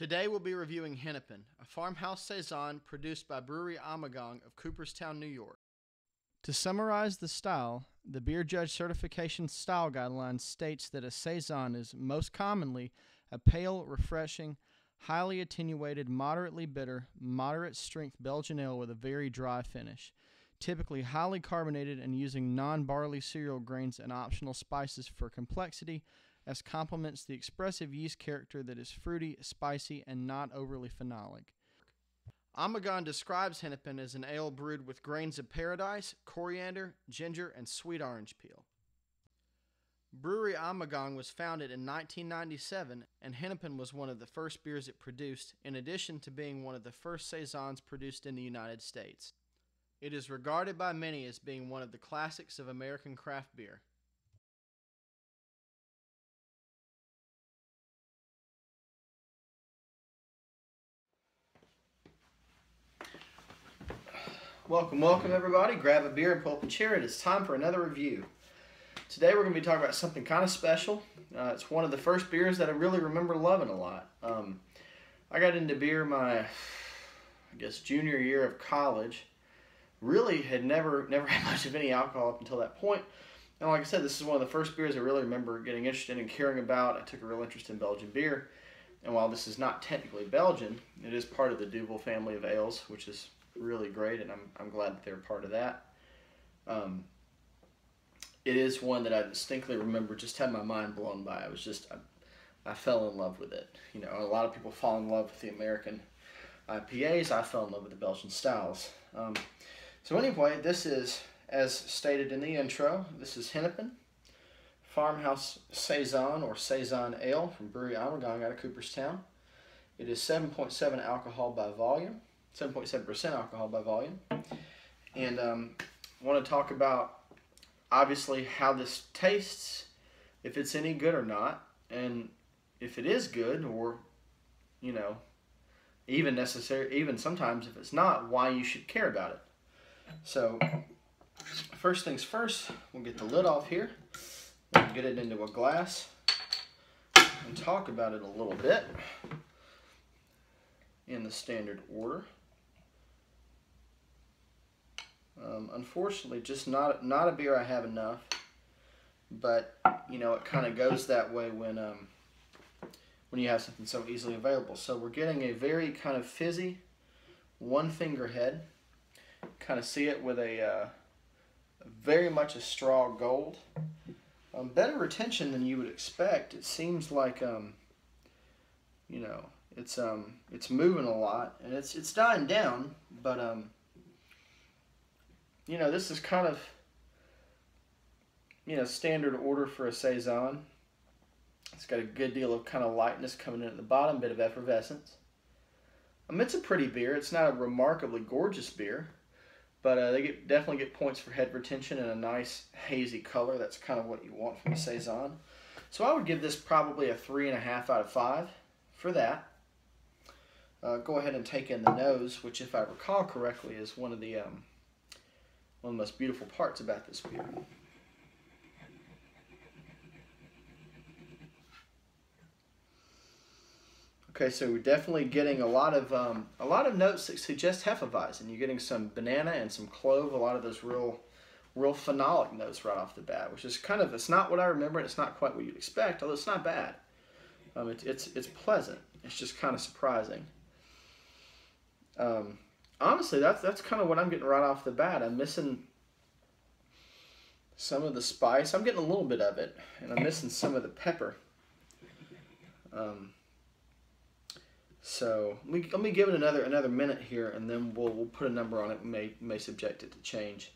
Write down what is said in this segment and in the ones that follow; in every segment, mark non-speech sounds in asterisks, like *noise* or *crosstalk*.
Today we'll be reviewing Hennepin, a farmhouse saison produced by Brewery Ommegang of Cooperstown, New York. To summarize the style, the Beer Judge Certification Style Guidelines states that a saison is most commonly a pale, refreshing, highly attenuated, moderately bitter, moderate strength Belgian ale with a very dry finish, typically highly carbonated and using non-barley cereal grains and optional spices for complexity as complements the expressive yeast character that is fruity, spicy, and not overly phenolic. Ommegang describes Hennepin as an ale brewed with grains of paradise, coriander, ginger, and sweet orange peel. Brewery Ommegang was founded in 1997, and Hennepin was one of the first beers it produced, in addition to being one of the first saisons produced in the United States. It is regarded by many as being one of the classics of American craft beer. Welcome, welcome everybody. Grab a beer and pull up a chair. It is time for another review. Today we're going to be talking about something kind of special. Uh, it's one of the first beers that I really remember loving a lot. Um, I got into beer my, I guess, junior year of college. Really had never never *laughs* had much of any alcohol up until that point. And like I said, this is one of the first beers I really remember getting interested in caring about. I took a real interest in Belgian beer. And while this is not technically Belgian, it is part of the Duvel family of ales, which is really great, and I'm, I'm glad that they're part of that. Um, it is one that I distinctly remember just had my mind blown by. I was just, I, I fell in love with it. You know, a lot of people fall in love with the American IPAs. I fell in love with the Belgian styles. Um, so anyway, this is, as stated in the intro, this is Hennepin Farmhouse Saison or Saison Ale from Brewery Ommegang out of Cooperstown. It is 7.7 alcohol by volume. 7.7% alcohol by volume. And um, I want to talk about obviously how this tastes, if it's any good or not, and if it is good or, you know, even necessary, even sometimes if it's not, why you should care about it. So, first things first, we'll get the lid off here, get it into a glass, and talk about it a little bit in the standard order. Um, unfortunately, just not not a beer I have enough. But you know, it kind of goes that way when um, when you have something so easily available. So we're getting a very kind of fizzy, one finger head. Kind of see it with a uh, very much a straw gold. Um, better retention than you would expect. It seems like um, you know it's um it's moving a lot and it's it's dying down, but um you know, this is kind of, you know, standard order for a Saison. It's got a good deal of kind of lightness coming in at the bottom, bit of effervescence. Um, it's a pretty beer. It's not a remarkably gorgeous beer, but uh, they get definitely get points for head retention and a nice hazy color. That's kind of what you want from a Saison. So I would give this probably a three and a half out of five for that. Uh, go ahead and take in the nose, which if I recall correctly is one of the um, one of the most beautiful parts about this beer. Okay, so we're definitely getting a lot of um, a lot of notes that suggest Hefeweizen. You're getting some banana and some clove, a lot of those real real phenolic notes right off the bat, which is kind of it's not what I remember, and it's not quite what you'd expect, although it's not bad. Um, it, it's it's pleasant. It's just kind of surprising. Um, honestly, that's that's kind of what I'm getting right off the bat. I'm missing some of the spice. I'm getting a little bit of it, and I'm missing some of the pepper. Um, so let me, let me give it another another minute here, and then we'll we'll put a number on it. May may subject it to change.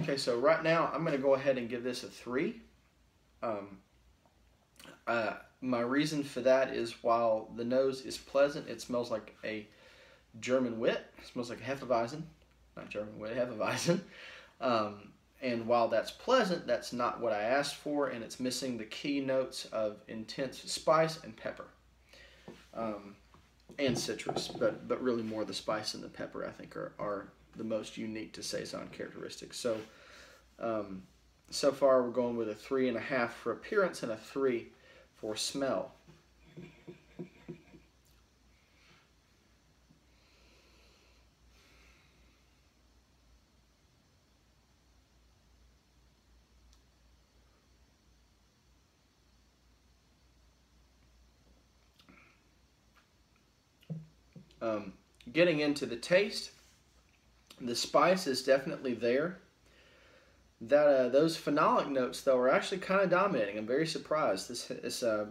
Okay, so right now I'm going to go ahead and give this a 3. Um, uh, my reason for that is while the nose is pleasant, it smells like a German wit. It smells like a Hefeweizen. Not German wit, Hefeweizen. *laughs* Um, and while that's pleasant, that's not what I asked for, and it's missing the key notes of intense spice and pepper. Um, and citrus, but but really more the spice and the pepper I think are, are the most unique to saison characteristics. So, um, so far we're going with a three and a half for appearance and a three for smell. Um, getting into the taste, the spice is definitely there. That uh, those phenolic notes though are actually kind of dominating. I'm very surprised. This is uh,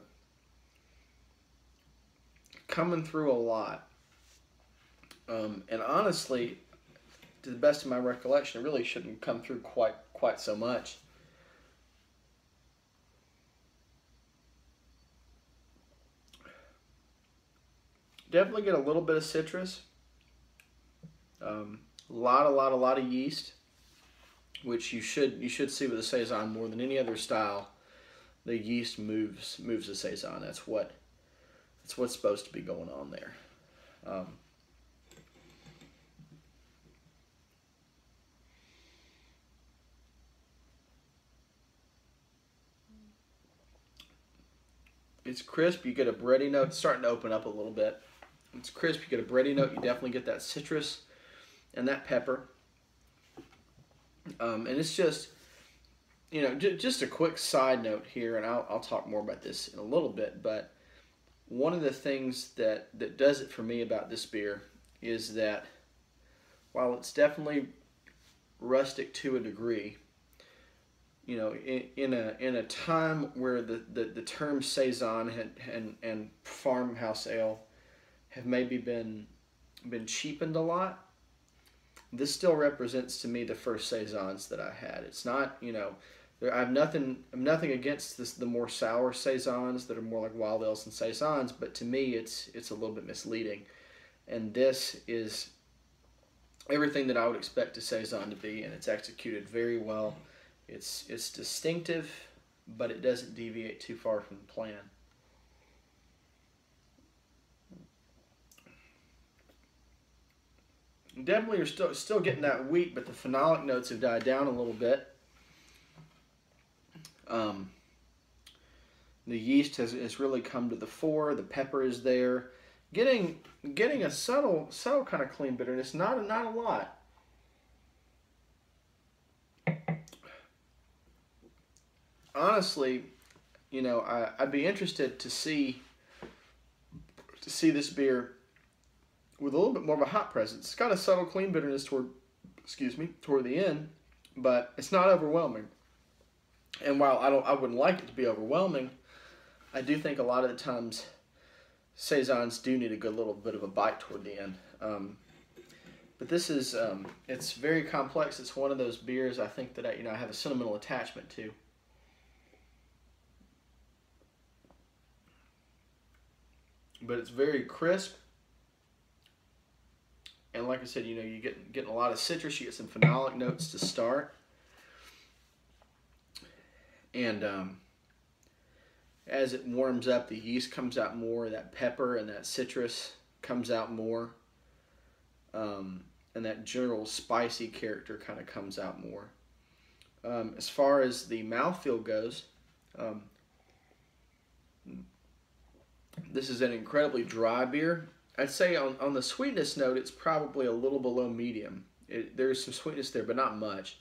coming through a lot. Um, and honestly, to the best of my recollection, it really shouldn't come through quite quite so much. Definitely get a little bit of citrus. Um, a lot, a lot, a lot of yeast, which you should you should see with the saison more than any other style. The yeast moves moves the saison. That's what that's what's supposed to be going on there. Um, it's crisp. You get a bready note. It's starting to open up a little bit. It's crisp. You get a bready note. You definitely get that citrus and that pepper. Um, and it's just, you know, just a quick side note here, and I'll, I'll talk more about this in a little bit. But one of the things that, that does it for me about this beer is that while it's definitely rustic to a degree, you know, in, in a in a time where the, the, the term saison and, and and farmhouse ale have maybe been been cheapened a lot. This still represents to me the first saisons that I had. It's not, you know, there, I have nothing. I'm nothing against this, the more sour saisons that are more like wild ales and saisons, but to me, it's it's a little bit misleading. And this is everything that I would expect a saison to be, and it's executed very well. It's it's distinctive, but it doesn't deviate too far from the plan. Definitely, you're still still getting that wheat, but the phenolic notes have died down a little bit. Um, the yeast has, has really come to the fore. The pepper is there, getting getting a subtle subtle kind of clean bitterness. Not not a lot. Honestly, you know, I, I'd be interested to see to see this beer with a little bit more of a hot presence. It's got a subtle clean bitterness toward, excuse me, toward the end, but it's not overwhelming. And while I don't, I wouldn't like it to be overwhelming, I do think a lot of the times saisons do need a good little bit of a bite toward the end. Um, but this is, um, it's very complex. It's one of those beers I think that I, you know I have a sentimental attachment to. But it's very crisp and like I said, you know, you get getting a lot of citrus. You get some phenolic notes to start, and um, as it warms up, the yeast comes out more. That pepper and that citrus comes out more, um, and that general spicy character kind of comes out more. Um, as far as the mouthfeel goes, um, this is an incredibly dry beer. I'd say on, on the sweetness note, it's probably a little below medium. It, there's some sweetness there, but not much.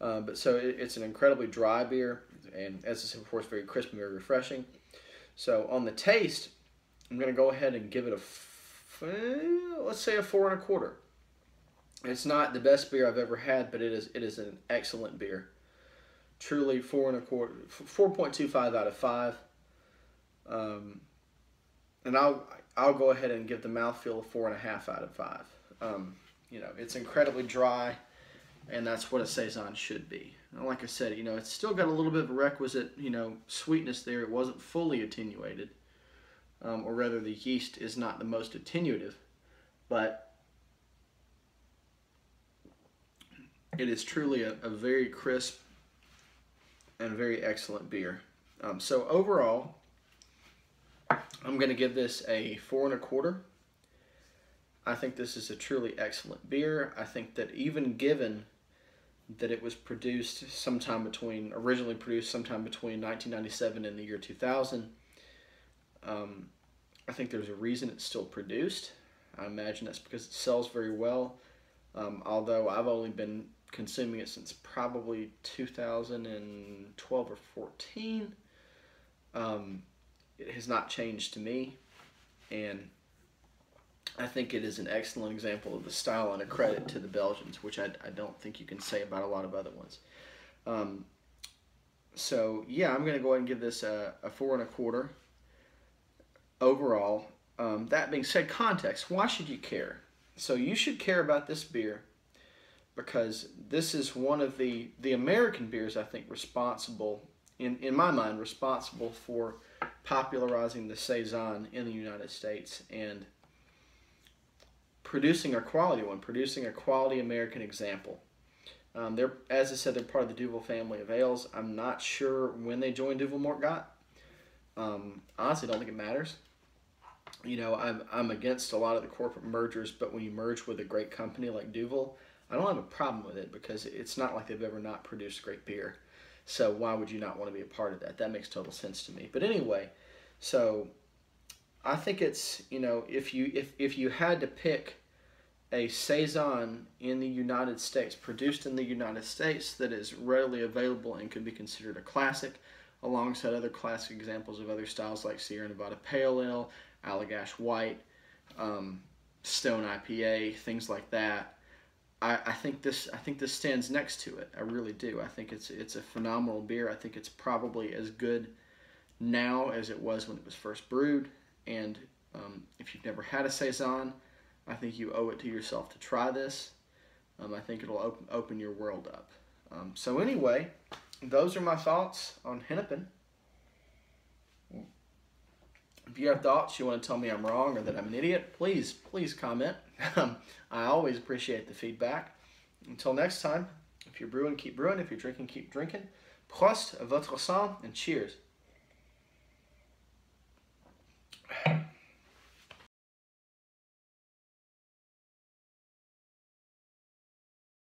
Uh, but so it, it's an incredibly dry beer, and as I said before, it's very crisp and very refreshing. So on the taste, I'm going to go ahead and give it a, let's say a four and a quarter. It's not the best beer I've ever had, but it is it is an excellent beer. Truly four and a quarter, four point two five out of five. Um, and I'll I'll go ahead and give the mouthfeel a four and a half out of five. Um, you know, it's incredibly dry, and that's what a saison should be. And like I said, you know, it's still got a little bit of requisite, you know, sweetness there. It wasn't fully attenuated, um, or rather, the yeast is not the most attenuative, but it is truly a, a very crisp and very excellent beer. Um, so overall, I'm going to give this a four and a quarter. I think this is a truly excellent beer. I think that even given that it was produced sometime between, originally produced sometime between 1997 and the year 2000, um, I think there's a reason it's still produced. I imagine that's because it sells very well. Um, although I've only been consuming it since probably 2012 or 14. Um, it has not changed to me, and I think it is an excellent example of the style and a credit to the Belgians, which I, I don't think you can say about a lot of other ones. Um, so yeah, I'm going to go ahead and give this a, a four and a quarter overall. Um, that being said, context. Why should you care? So you should care about this beer because this is one of the the American beers I think responsible in in my mind responsible for popularizing the saison in the United States and producing a quality one, producing a quality American example. Um, they're as I said, they're part of the Duvel family of ales. I'm not sure when they joined Duvel Moortgat. Um, honestly, don't think it matters. You know, I'm I'm against a lot of the corporate mergers, but when you merge with a great company like Duvel, I don't have a problem with it because it's not like they've ever not produced great beer. So why would you not want to be a part of that? That makes total sense to me. But anyway, so I think it's you know if you if if you had to pick a saison in the United States, produced in the United States, that is readily available and could be considered a classic, alongside other classic examples of other styles like Sierra Nevada Pale Ale, Allagash White, um, Stone IPA, things like that. I, I think this I think this stands next to it. I really do. I think it's it's a phenomenal beer. I think it's probably as good now as it was when it was first brewed. And um, if you've never had a saison, I think you owe it to yourself to try this. Um, I think it'll open open your world up. Um, so anyway, those are my thoughts on Hennepin. If you have thoughts, you want to tell me I'm wrong or that I'm an idiot, please, please comment. *laughs* I always appreciate the feedback. Until next time, if you're brewing, keep brewing. If you're drinking, keep drinking. Prost, votre sang, and cheers.